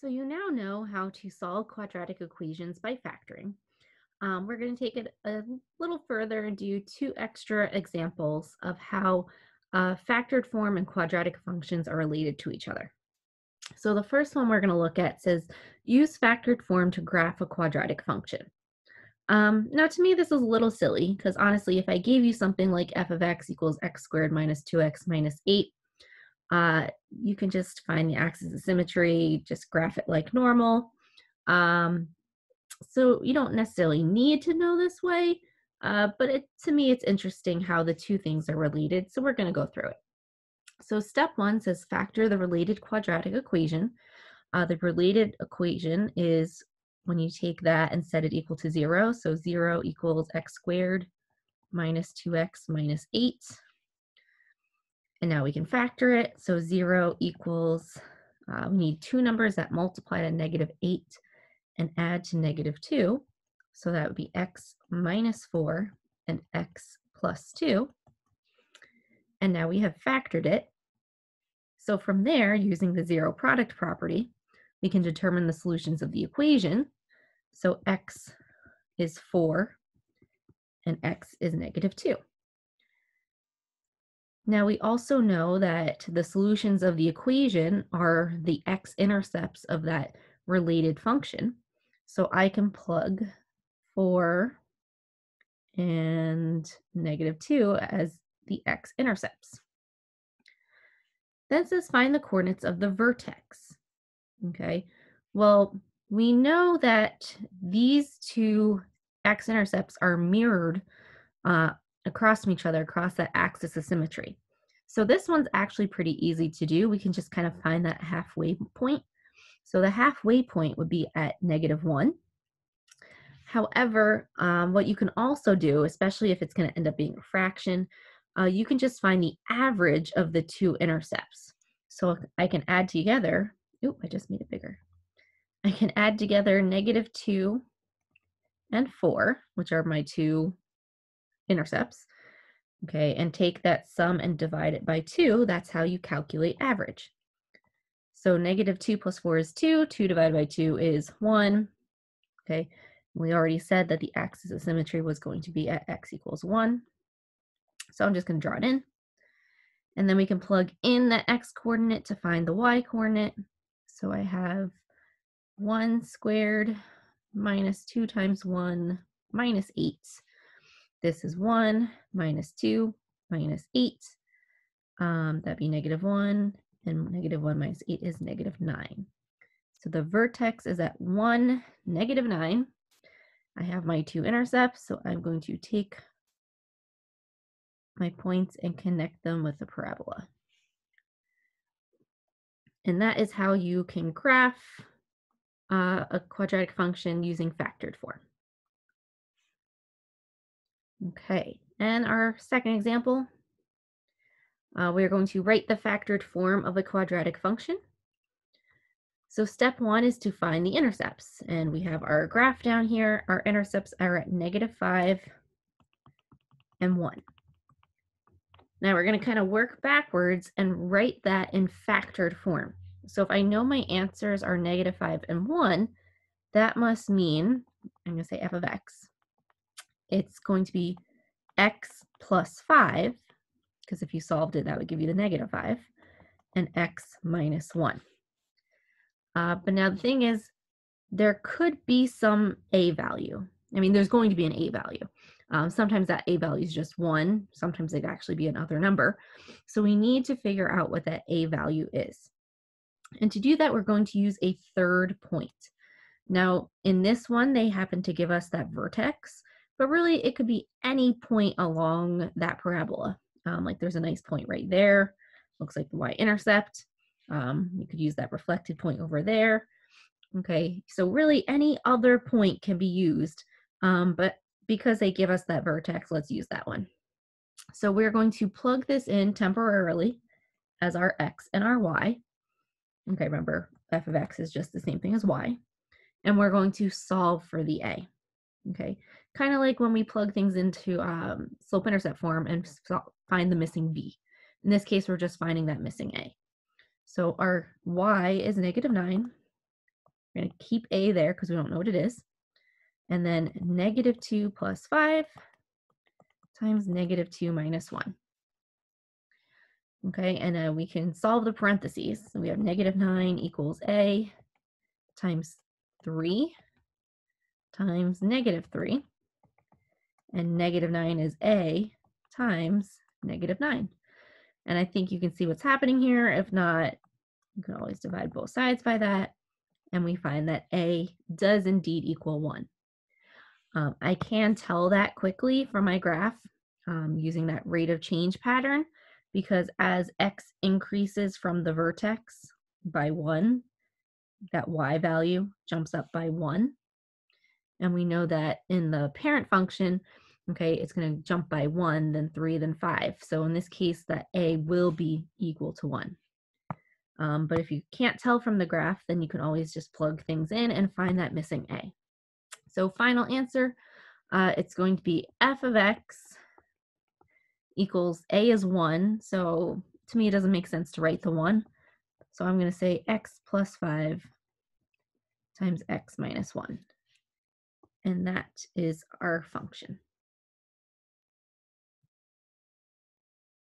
So you now know how to solve quadratic equations by factoring. Um, we're going to take it a little further and do two extra examples of how uh, factored form and quadratic functions are related to each other. So the first one we're going to look at says, use factored form to graph a quadratic function. Um, now to me this is a little silly because honestly if I gave you something like f of x equals x squared minus 2x minus 8, uh, you can just find the axis of symmetry, just graph it like normal. Um, so you don't necessarily need to know this way, uh, but it, to me, it's interesting how the two things are related. So we're going to go through it. So step one says factor the related quadratic equation. Uh, the related equation is when you take that and set it equal to zero. So zero equals x squared minus 2x minus 8 and now we can factor it. So 0 equals, uh, we need two numbers that multiply to negative 8 and add to negative 2. So that would be x minus 4 and x plus 2. And now we have factored it. So from there, using the zero product property, we can determine the solutions of the equation. So x is 4 and x is negative 2. Now we also know that the solutions of the equation are the x-intercepts of that related function. So I can plug 4 and negative 2 as the x-intercepts. Then says find the coordinates of the vertex. Okay, well, we know that these two x-intercepts are mirrored uh, across from each other across that axis of symmetry. So this one's actually pretty easy to do. We can just kind of find that halfway point. So the halfway point would be at negative one. However, um, what you can also do, especially if it's going to end up being a fraction, uh, you can just find the average of the two intercepts. So I can add together, oh, I just made it bigger. I can add together negative 2 and 4, which are my two intercepts, okay, and take that sum and divide it by 2, that's how you calculate average. So negative 2 plus 4 is 2, 2 divided by 2 is 1, okay. We already said that the axis of symmetry was going to be at x equals 1. So I'm just going to draw it in. And then we can plug in the x coordinate to find the y coordinate. So I have 1 squared minus 2 times 1 minus 8 this is 1 minus 2 minus 8. Um, that'd be negative 1, and negative 1 minus 8 is negative 9. So the vertex is at 1, negative 9. I have my two intercepts, so I'm going to take my points and connect them with the parabola. And that is how you can graph uh, a quadratic function using factored form. Okay, and our second example, uh, we're going to write the factored form of a quadratic function. So step one is to find the intercepts. And we have our graph down here. Our intercepts are at negative 5 and 1. Now we're going to kind of work backwards and write that in factored form. So if I know my answers are negative 5 and 1, that must mean, I'm going to say f of x, it's going to be x plus 5, because if you solved it, that would give you the negative 5, and x minus 1. Uh, but now the thing is, there could be some a value. I mean, there's going to be an a value. Um, sometimes that a value is just 1. Sometimes it would actually be another number. So we need to figure out what that a value is. And to do that, we're going to use a third point. Now, in this one, they happen to give us that vertex but really it could be any point along that parabola. Um, like there's a nice point right there, looks like the y-intercept. Um, you could use that reflected point over there. Okay, so really any other point can be used, um, but because they give us that vertex, let's use that one. So we're going to plug this in temporarily as our x and our y. Okay, remember f of x is just the same thing as y. And we're going to solve for the a. Okay, kind of like when we plug things into um, slope intercept form and find the missing b. In this case, we're just finding that missing a. So our y is negative 9, We're going to keep a there because we don't know what it is. And then negative 2 plus 5 times negative 2 minus 1. Okay, and uh, we can solve the parentheses. So we have negative 9 equals a times 3 times negative 3. And negative 9 is a times negative 9. And I think you can see what's happening here. If not, you can always divide both sides by that. And we find that a does indeed equal 1. Um, I can tell that quickly from my graph um, using that rate of change pattern because as x increases from the vertex by 1, that y value jumps up by 1. And we know that in the parent function, okay, it's going to jump by 1, then 3, then 5. So in this case, that a will be equal to 1. Um, but if you can't tell from the graph, then you can always just plug things in and find that missing a. So final answer, uh, it's going to be f of x equals a is 1. So to me, it doesn't make sense to write the 1. So I'm going to say x plus 5 times x minus 1. And that is our function.